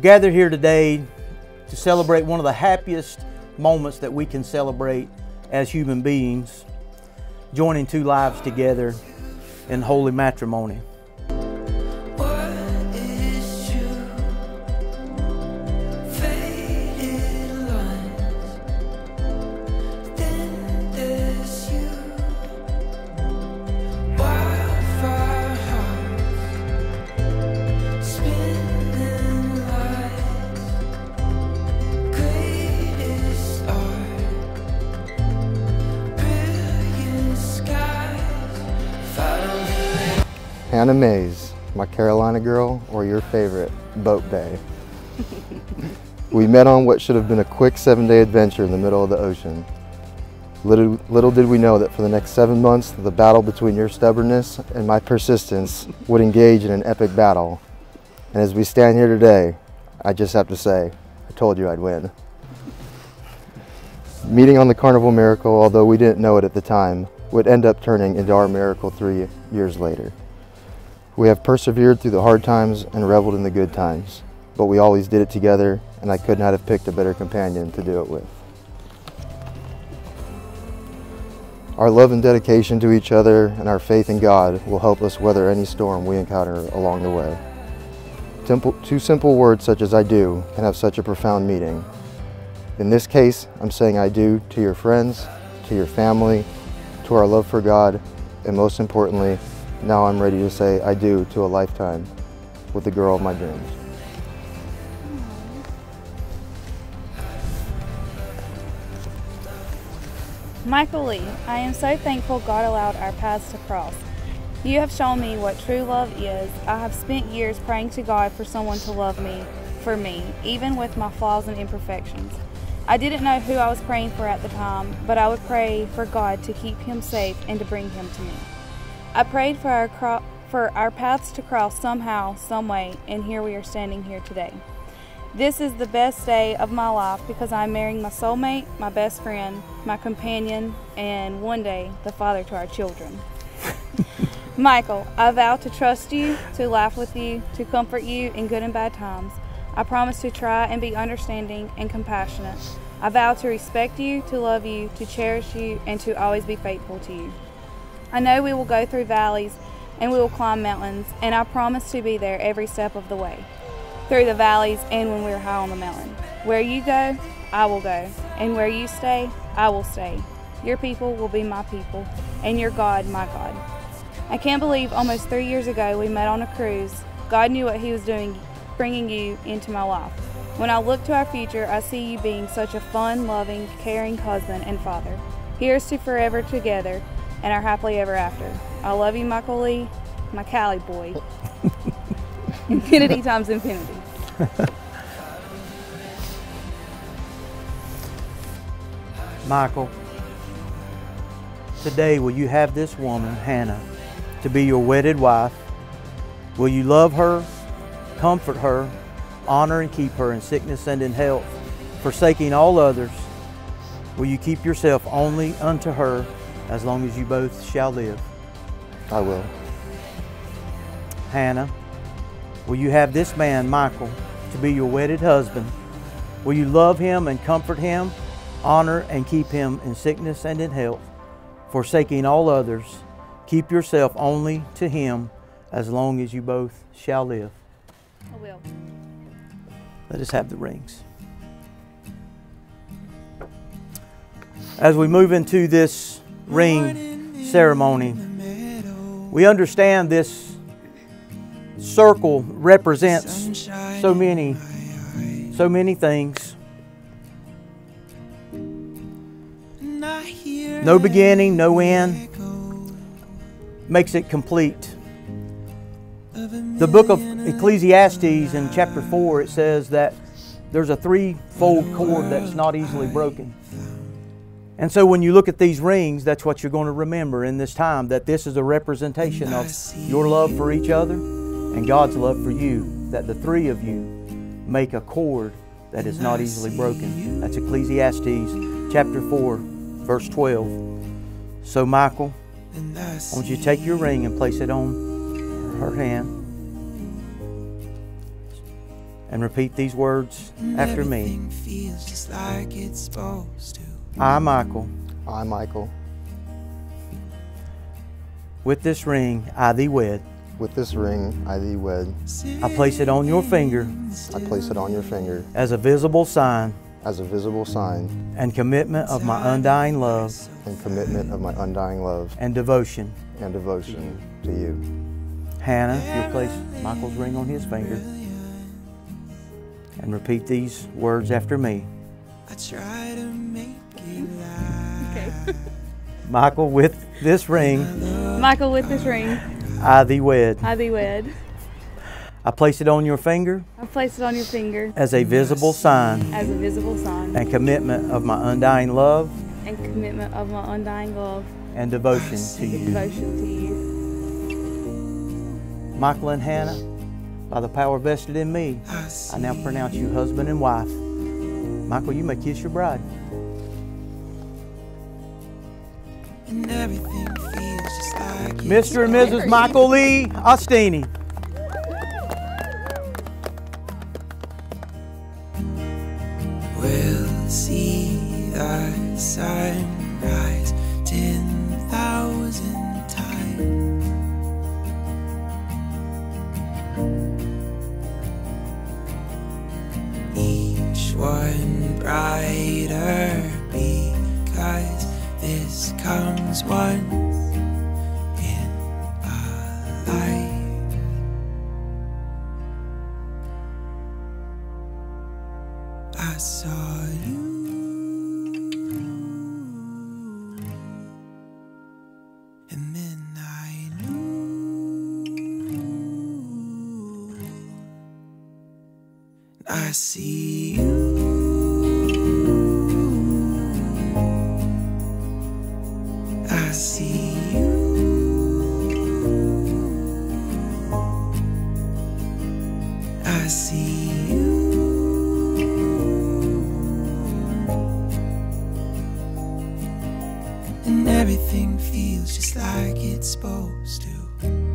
gathered here today to celebrate one of the happiest moments that we can celebrate as human beings, joining two lives together in holy matrimony. Hannah Mays, my Carolina girl, or your favorite, Boat Bay. we met on what should have been a quick seven day adventure in the middle of the ocean. Little, little did we know that for the next seven months, the battle between your stubbornness and my persistence would engage in an epic battle. And as we stand here today, I just have to say, I told you I'd win. Meeting on the Carnival Miracle, although we didn't know it at the time, would end up turning into our miracle three years later. We have persevered through the hard times and reveled in the good times, but we always did it together, and I could not have picked a better companion to do it with. Our love and dedication to each other and our faith in God will help us weather any storm we encounter along the way. Simple, two simple words such as I do can have such a profound meaning. In this case, I'm saying I do to your friends, to your family, to our love for God, and most importantly, now I'm ready to say I do to a lifetime with the girl of my dreams. Michael Lee, I am so thankful God allowed our paths to cross. You have shown me what true love is. I have spent years praying to God for someone to love me, for me, even with my flaws and imperfections. I didn't know who I was praying for at the time, but I would pray for God to keep him safe and to bring him to me. I prayed for our cro- for our paths to cross somehow, some way, and here we are standing here today. This is the best day of my life because I'm marrying my soulmate, my best friend, my companion, and one day the father to our children. Michael, I vow to trust you, to laugh with you, to comfort you in good and bad times. I promise to try and be understanding and compassionate. I vow to respect you, to love you, to cherish you, and to always be faithful to you. I know we will go through valleys and we will climb mountains, and I promise to be there every step of the way. Through the valleys and when we're high on the mountain. Where you go, I will go, and where you stay, I will stay. Your people will be my people, and your God, my God. I can't believe almost three years ago we met on a cruise. God knew what He was doing, bringing you into my life. When I look to our future, I see you being such a fun, loving, caring husband and father. Here's to forever together and our happily ever after. I love you, Michael Lee, my Cali boy. infinity times infinity. Michael, today will you have this woman, Hannah, to be your wedded wife? Will you love her, comfort her, honor and keep her in sickness and in health, forsaking all others? Will you keep yourself only unto her as long as you both shall live? I will. Hannah, will you have this man, Michael, to be your wedded husband? Will you love him and comfort him, honor and keep him in sickness and in health, forsaking all others? Keep yourself only to him as long as you both shall live. I will. Let us have the rings. As we move into this ring ceremony, we understand this circle represents so many, so many things. No beginning, no end makes it complete. The book of Ecclesiastes in chapter 4, it says that there's a threefold cord that's not easily broken. And so when you look at these rings, that's what you're going to remember in this time that this is a representation of your love for each other and God's love for you, that the three of you make a cord that is not easily broken. That's Ecclesiastes chapter 4, verse 12. So, Michael, I want you to take your ring and place it on her hand. And repeat these words after me. Everything feels just like it's supposed to. I, Michael, I, Michael, with this ring I thee wed. with this ring I thee wed. I place it on your finger I place it on your finger as a visible sign as a visible sign and commitment of my undying love and commitment of my undying love and devotion. and devotion to you. Hannah, you'll place Michael's ring on his finger and repeat these words after me. I try to make it right. Michael, with this ring Michael, with this ring, I thee wed. I thee wed. I place it on your finger I place it on your finger as a visible sign as a visible sign and commitment of my undying love and commitment of my undying love and devotion to and you. devotion to you. Michael and Hannah, by the power vested in me, I I now pronounce you husband and wife. Michael, you may kiss your bride. and everything feels just like Mr. and Mrs. Michael Lee Ostini. We'll see sunrise ten thousand this comes once in a life. I saw you. And then I knew. I see you. Everything feels just like it's supposed to.